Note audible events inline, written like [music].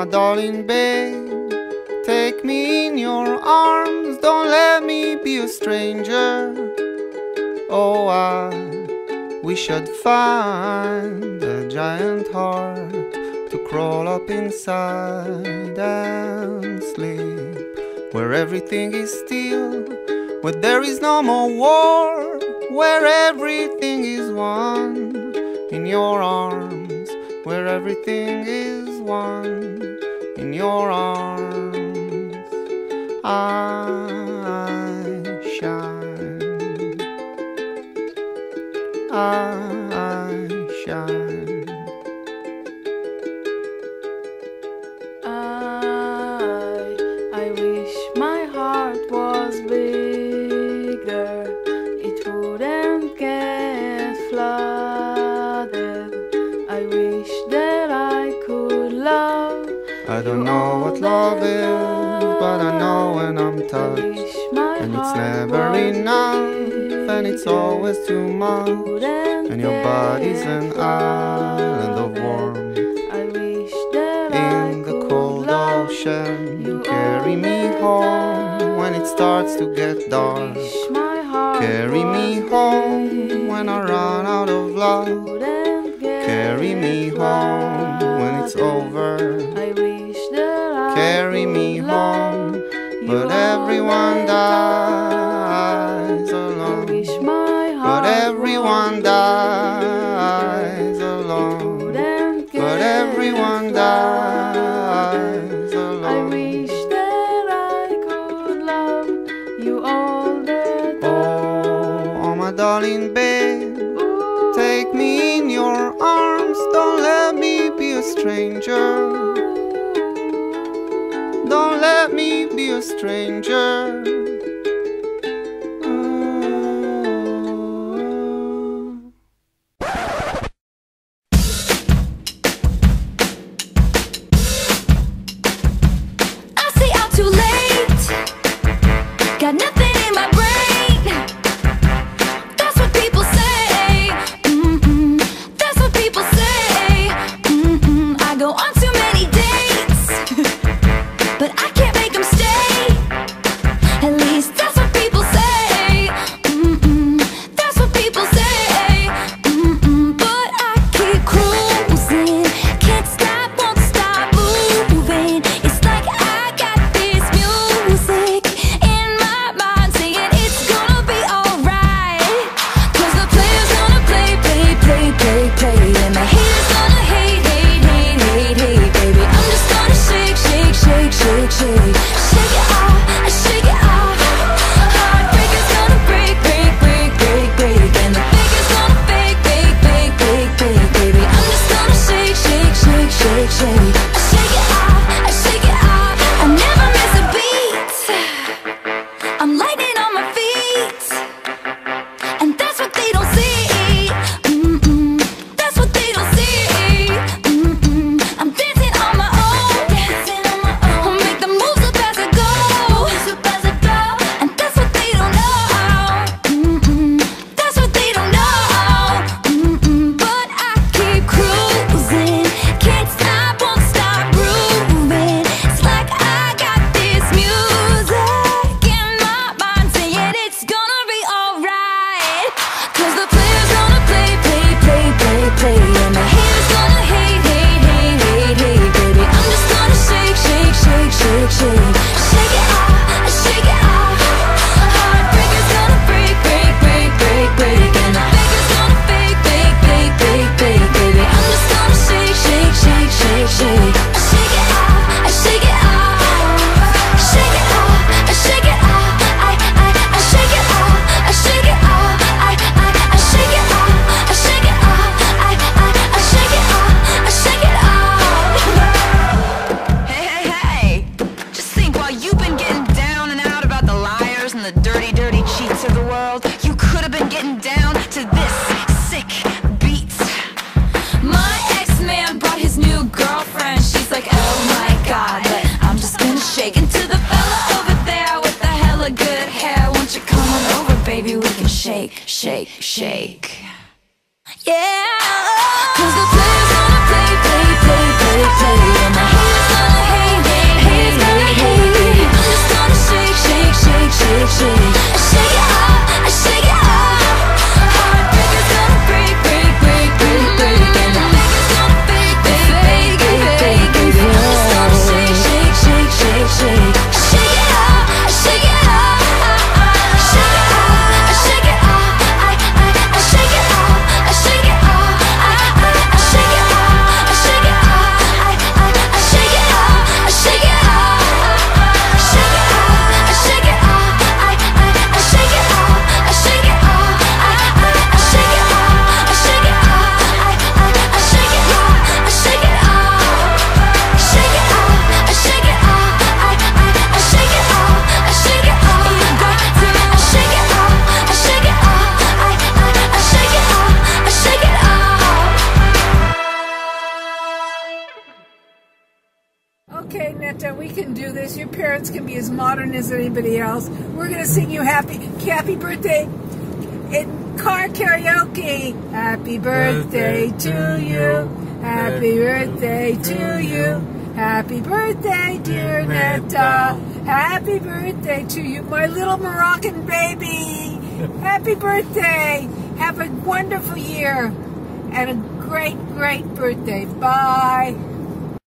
my darling babe. Take me in your arms, don't let me be a stranger. Oh, I wish I'd find a giant heart to crawl up inside and sleep. Where everything is still, where there is no more war, where everything is one in your arms, where everything is one in your arms. I shine. I shine. Don't know what love is, but I know when I'm touched. And it's never enough, and it's always too much. And your body's an island of warmth. I wish that I In the cold ocean, you carry me home when it starts to get dark. wish my heart Carry me home when I run out of love. Carry me home when it's over. Carry me home, but everyone dies alone. wish my heart But everyone dies alone. But everyone dies I wish that I could love you all the time. Oh, oh my darling babe, take me in your arms. Don't let me be a stranger. Let me be a stranger. Shake, it of the world, you could have been getting down to this sick beat. My ex-man brought his new girlfriend. She's like, oh my god, but I'm just gonna shake into the fella over there with the hella good hair. Won't you come on over, baby? We can shake, shake, shake. Yeah, cause the Parents can be as modern as anybody else. We're gonna sing you happy happy birthday in car karaoke. Happy birthday to you. Happy birthday to you. Happy birthday, dear Netta. Happy birthday to you, my little Moroccan baby. [laughs] Happy birthday. Have a wonderful year and a great, great birthday. Bye.